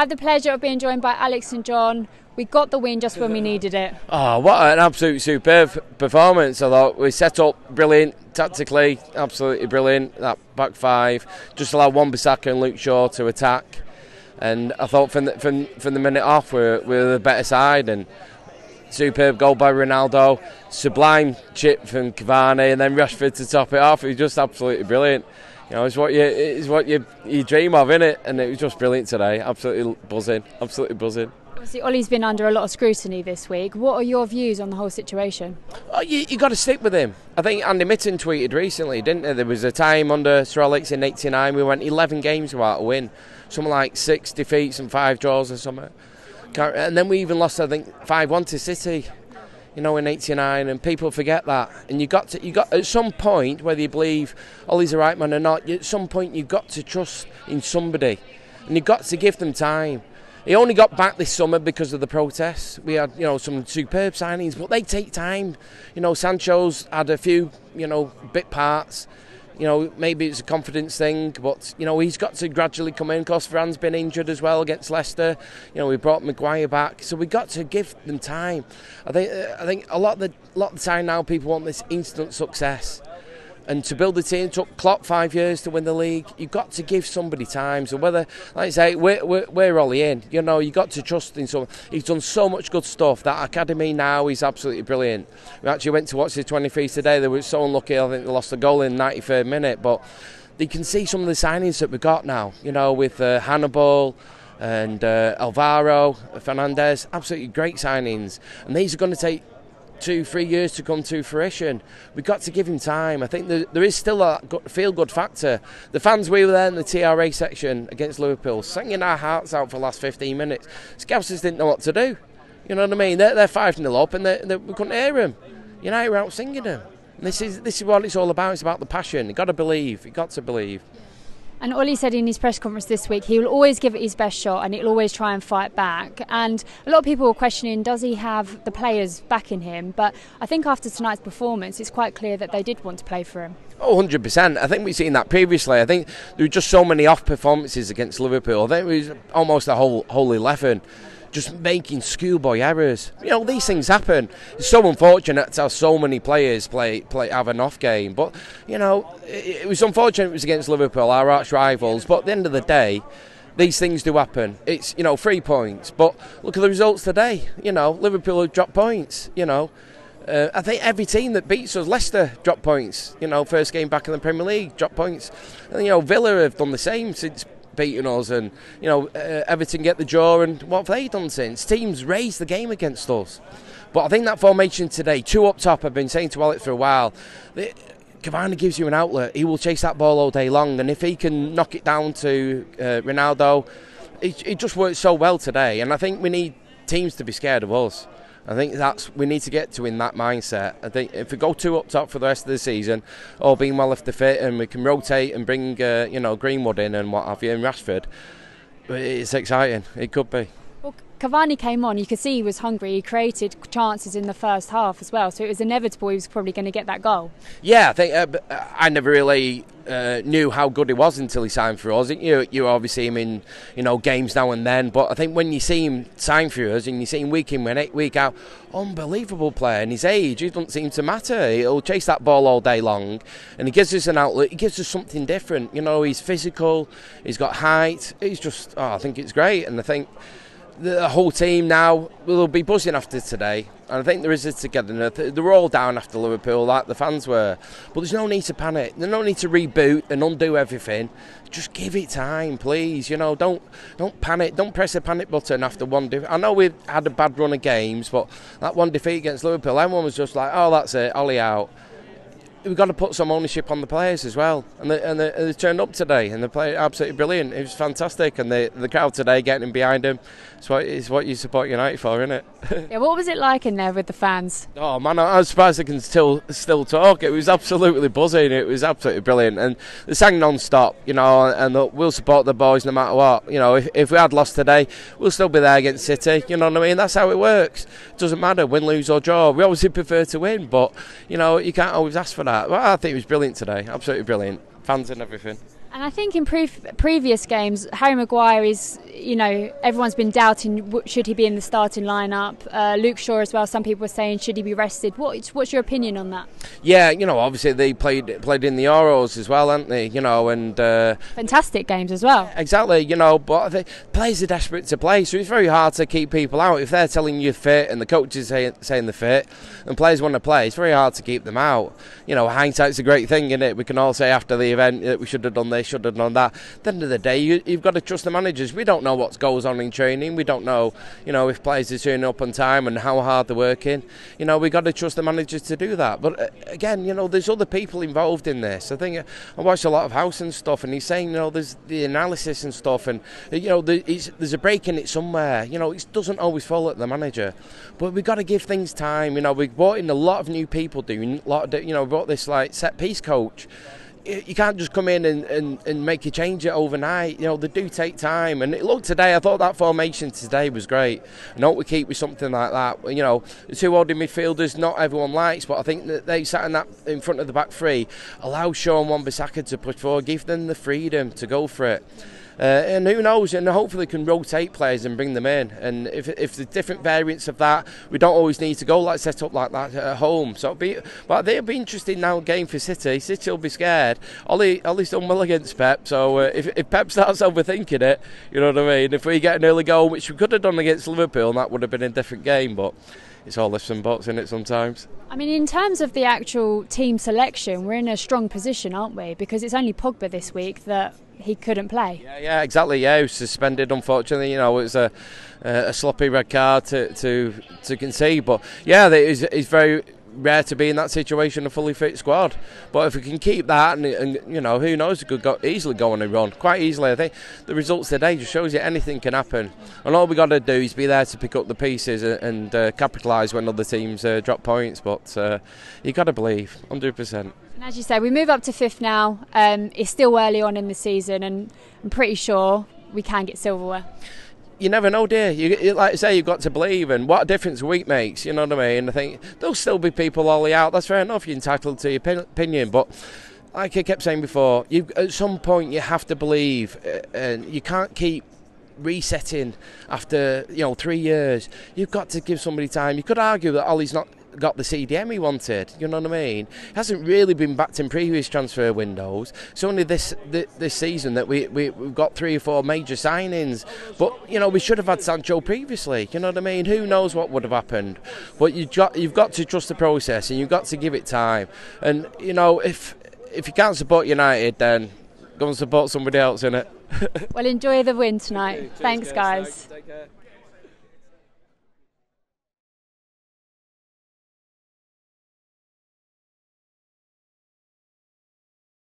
I have the pleasure of being joined by Alex and John. We got the win just when we needed it. Oh, what an absolute superb performance! I thought we set up brilliant tactically, absolutely brilliant. That back five just allowed Wan and Luke Shaw to attack, and I thought from the, from from the minute off we were, we're the better side and. Superb goal by Ronaldo, sublime chip from Cavani, and then Rashford to top it off. It was just absolutely brilliant. You know, it's what you it's what you you dream of, isn't it? And it was just brilliant today. Absolutely buzzing, absolutely buzzing. Obviously, Ollie's been under a lot of scrutiny this week. What are your views on the whole situation? Oh, you you got to stick with him. I think Andy Mitten tweeted recently, didn't there? There was a time under Sir Alex in '89 we went 11 games without a win, something like six defeats and five draws or something. And then we even lost, I think, five-one to City you know, in '89, and people forget that. And you got to, you got at some point, whether you believe Ollie's the right man or not, at some point you've got to trust in somebody, and you've got to give them time. He only got back this summer because of the protests. We had, you know, some superb signings, but they take time. You know, Sancho's had a few, you know, bit parts you know, maybe it's a confidence thing, but you know he's got to gradually come in. Course, Varane's been injured as well against Leicester. You know, we brought Maguire back, so we got to give them time. I think uh, I think a lot of the lot of the time now people want this instant success. And to build a team took Klopp five years to win the league. You've got to give somebody time. So whether, like I say, we're, we're, we're in. You know, you've got to trust in someone. He's done so much good stuff. That academy now is absolutely brilliant. We actually went to watch the 23s today. They were so unlucky. I think they lost a goal in the 93rd minute. But you can see some of the signings that we've got now. You know, with uh, Hannibal and uh, Alvaro Fernandez, absolutely great signings. And these are going to take two, three years to come to fruition. We've got to give him time. I think there, there is still a feel good factor. The fans, we were there in the TRA section against Liverpool, singing our hearts out for the last 15 minutes. Scousers didn't know what to do. You know what I mean? They're, they're 5 0 up and they, they, we couldn't hear them. United were out singing them. this is, this is what it's all about. It's about the passion. You've got to believe. You've got to believe. And Ollie said in his press conference this week he will always give it his best shot and he'll always try and fight back. And a lot of people were questioning does he have the players backing him? But I think after tonight's performance, it's quite clear that they did want to play for him. Oh, 100%. I think we've seen that previously. I think there were just so many off performances against Liverpool. I think it was almost a whole, whole 11 just making schoolboy errors. You know, these things happen. It's so unfortunate have so many players play play have an off game. But you know, it, it was unfortunate it was against Liverpool, our arch rivals. But at the end of the day. These things do happen. It's you know three points, but look at the results today. You know Liverpool have dropped points. You know uh, I think every team that beats us, Leicester dropped points. You know, first game back in the Premier League, dropped points. And, you know, Villa have done the same since beating us, and you know uh, Everton get the draw. And what have they done since? Teams raise the game against us. But I think that formation today, two up top, I've been saying to Alex for a while. The, Cavani gives you an outlet. He will chase that ball all day long, and if he can knock it down to uh, Ronaldo, it, it just works so well today. And I think we need teams to be scared of us. I think that's we need to get to in that mindset. I think if we go two up top for the rest of the season, all being well if they fit, and we can rotate and bring uh, you know Greenwood in and what have you, and Rashford, it's exciting. It could be. Cavani came on. You could see he was hungry. He created chances in the first half as well, so it was inevitable he was probably going to get that goal. Yeah, I think uh, I never really uh, knew how good he was until he signed for us. You you obviously see him in you know games now and then, but I think when you see him sign for us and you see him week in week out, unbelievable player. And his age, it doesn't seem to matter. He'll chase that ball all day long, and he gives us an outlet. He gives us something different. You know, he's physical. He's got height. He's just oh, I think it's great, and I think the whole team now will be buzzing after today. And I think there is a togetherness. They're all down after Liverpool, like the fans were. But there's no need to panic. There's no need to reboot and undo everything. Just give it time, please. You know, don't don't panic. Don't press the panic button after one. I know we've had a bad run of games, but that one defeat against Liverpool, everyone was just like, "Oh, that's it, Ollie out." We've got to put some ownership on the players as well. And they, and they, they turned up today, and they played absolutely brilliant. It was fantastic, and the the crowd today getting behind them. It's what what you support United for, isn't it? yeah. What was it like in there with the fans? Oh man, I, was surprised I can still still talk. It was absolutely buzzing. It was absolutely brilliant, and they sang non-stop. You know, and we'll support the boys no matter what. You know, if, if we had lost today, we'll still be there against City. You know what I mean? That's how it works. It doesn't matter win, lose or draw. We obviously prefer to win, but you know you can't always ask for that that. Well, I think it was brilliant today. Absolutely brilliant. Fans and everything. And I think in pre- previous games, Harry Maguire is, you know, everyone's been doubting should he be in the starting lineup. Uh, Luke Shaw as well. Some people were saying should he be rested. What's what's your opinion on that? Yeah, you know, obviously they played played in the Euros as well, haven't they? You know, and uh, fantastic games as well. Exactly, you know, but the players are desperate to play, so it's very hard to keep people out if they're telling you fit and the coaches say, saying they're fit, and players want to play. It's very hard to keep them out. You know, hindsight's a great thing, isn't it? We can all say after the event that we should have done this, should have done that. At the end of the day, you, you've got to trust the managers. We don't know what goes on in training. We don't know, you know, if players are turning up on time and how hard they're working. You know, we've got to trust the managers to do that. But uh, again, you know, there's other people involved in this. I think uh, I watched a lot of Howson and stuff, and he's saying, you know, there's the analysis and stuff, and you know, there's a break in it somewhere. You know, it doesn't always fall at the manager, but we've got to give things time. You know, we've brought in a lot of new people doing a lot of, you know, brought this like set piece coach you can't just come in and, and, and make a change it overnight. You know, they do take time. And look, today, I thought that formation today was great. I know we keep with something like that. You know, the two holding midfielders, not everyone likes, but I think that they sat in that in front of the back three, allow Shaun Wan-Bissaka to push forward, give them the freedom to go for it. Uh, and who knows? And hopefully, can rotate players and bring them in. And if, if the different variants of that, we don't always need to go like set up like that at home. So, be, but they'll be interesting now. Game for City. City will be scared. Ollie, Ollie's done well against Pep. So uh, if, if Pep starts overthinking it, you know what I mean. If we get an early goal, which we could have done against Liverpool, that would have been a different game. But it's all lifts and buts in it sometimes. I mean, in terms of the actual team selection, we're in a strong position, aren't we? Because it's only Pogba this week that he couldn't play. Yeah, yeah, exactly. Yeah, he was suspended. Unfortunately, you know, it was a, a sloppy red card to to to concede. But yeah, it's, it's very rare to be in that situation, a fully fit squad. But if we can keep that, and, and you know, who knows, it could go, easily go on a run quite easily. I think the results today just shows you anything can happen, and all we got to do is be there to pick up the pieces and, uh, capitalise when other teams uh, drop points. But uh, you got to believe, hundred percent. And as you say, we move up to fifth now. Um, it's still early on in the season, and I'm pretty sure we can get silverware. You never know, dear. You, like I say, you've got to believe, and what a difference a week makes. You know what I mean? I think there'll still be people all out. That's fair enough. You're entitled to your opinion, but like I kept saying before, you at some point you have to believe, uh, and you can't keep resetting after you know three years. You've got to give somebody time. You could argue that Ollie's not got the CDM he wanted. You know what I mean? He Hasn't really been backed in previous transfer windows. It's only this this season that we, we we've got three or four major signings. But you know we should have had Sancho previously. You know what I mean? Who knows what would have happened? But you got you've got to trust the process and you've got to give it time. And you know if if you can't support United, then go and support somebody else in it. well, enjoy the win tonight. Thanks, guys.